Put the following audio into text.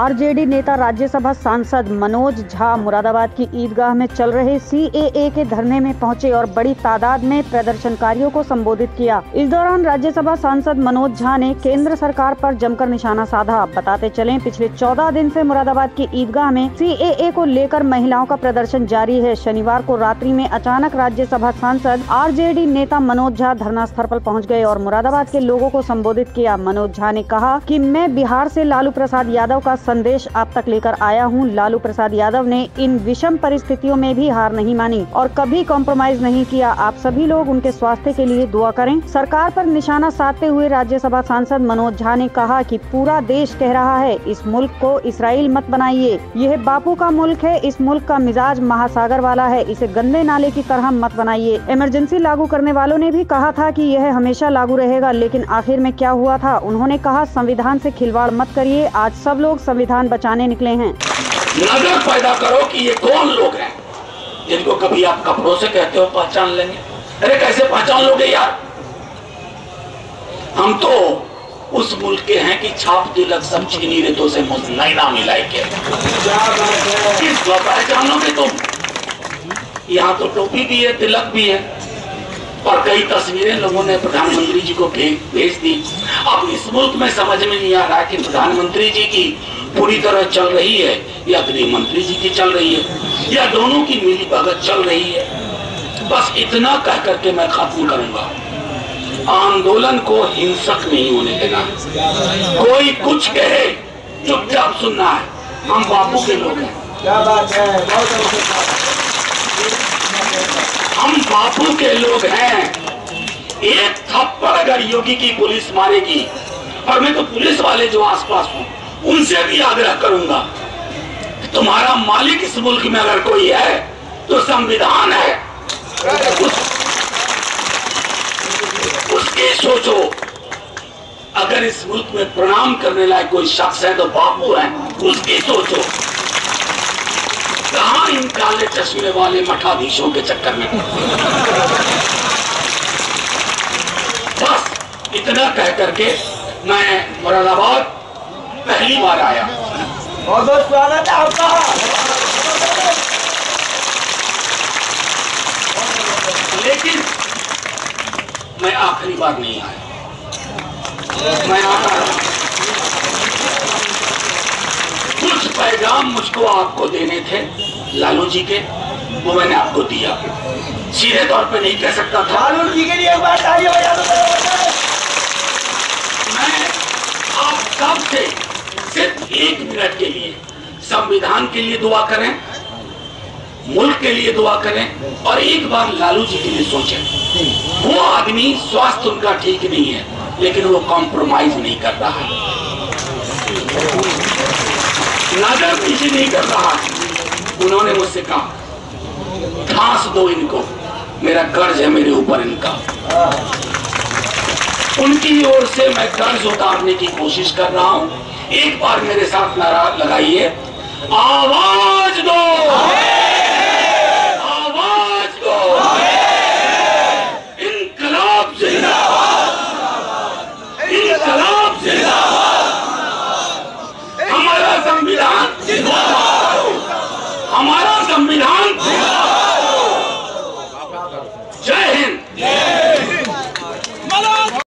RJD नेता राज्यसभा सांसद मनोज झा मुरादाबाद की ईदगाह में चल रहे सीएए के धरने में पहुँचे और बड़ी तादाद में प्रदर्शनकारियों को संबोधित किया। इस दौरान राज्यसभा सांसद मनोज झा ने केंद्र सरकार पर जमकर निशाना साधा। बताते चले, पिछले चौदह दिन से मुरादाबाद की ईदगाह में सीएए को लेकर महिलाओं का प्रदर्शन जारी है। शनिवार को रात्रि में अचानक राज्यसभा सांसद आरजेडी नेता मनोज झा धरना स्थल पर पहुँच गए और मुरादाबाद के लोगों को संबोधित किया। मनोज झा ने कहा कि मैं बिहार से लालू प्रसाद यादव का संदेश आप तक लेकर आया हूँ। लालू प्रसाद यादव ने इन विषम परिस्थितियों में भी हार नहीं मानी और कभी कॉम्प्रोमाइज नहीं किया। आप सभी लोग उनके स्वास्थ्य के लिए दुआ करें। सरकार पर निशाना साधते हुए राज्यसभा सांसद मनोज झा ने कहा कि पूरा देश कह रहा है, इस मुल्क को इसराइल मत बनाइए। यह बापू का मुल्क है, इस मुल्क का मिजाज महासागर वाला है। इसे गंदे नाले की तरह मत बनाइए। इमरजेंसी लागू करने वालों ने भी कहा था कि यह हमेशा लागू रहेगा, लेकिन आखिर में क्या हुआ था? उन्होंने कहा, संविधान से खिलवाड़ मत करिए। आज सब लोग संविधान बचाने निकले हैं। नज़र पैदा करो कि ये कौन लोग हैं जिनको कभी आप कपड़ों से कहते हो पहचान लेंगे। अरे कैसे पहचान लोगे यार? हम तो उस मुल्क के हैं कि छाप तिलक सब छीनी रेतों से नैना के पहचानोगे तुम? यहाँ तो टोपी भी है, तिलक भी है, और कई तस्वीरें लोगों ने प्रधानमंत्री जी को भेज दी। अब इस मुल्क में समझ में नहीं आ रहा कि प्रधानमंत्री जी की पूरी तरह चल रही है या गृह मंत्री जी की चल रही है या दोनों की मिली भगत चल रही है। बस इतना कह करके मैं खत्म करूँगा। आंदोलन को हिंसक नहीं होने देना कोई कुछ कहे चुपचाप सुनना है। हम बापू के लोग हैं। बहुत हम बापू के लोग हैं। एक थप्पड़ अगर योगी की पुलिस मारेगी और मैं तो पुलिस वाले जो आसपास हूँ उनसे भी आग्रह करूँगा। तुम्हारा मालिक इस मुल्क में अगर कोई है तो संविधान है। उस, उसकी सोचो। अगर इस मुल्क में प्रणाम करने लायक कोई शख्स है तो बापू है। उसकी सोचो। कहा इन काले चश्मे वाले मठाधीशों के चक्कर में? बस इतना कह करके मैं मुरादाबाद पहली बार आया। बहुत बहुत स्वागत है आपका। लेकिन मैं आखिरी बार नहीं आया। मैं आता कुछ पैगाम मुझको आपको देने थे लालू जी के। वो मैंने आपको दिया। सीधे तौर पे नहीं कह सकता था। लालू जी के लिए एक बार तालियाँ बजा दो मैं आप सबसे सिर्फ़ एक मिनट के लिए संविधान के लिए दुआ करें, मुल्क के लिए दुआ करें, और एक बार लालू जी के लिए सोचें। वो आदमी स्वास्थ्य उनका ठीक नहीं है, लेकिन वो कॉम्प्रोमाइज नहीं कर रहा है। नज़र पीछे नहीं कर रहा उन्होंने मुझसे कहा फांस दो इनको, मेरा कर्ज है मेरे ऊपर इनका। उनकी ओर से मैं कर्ज उतारने की कोशिश कर रहा हूँ। एक बार मेरे साथ नारा लगाइए। आवाज़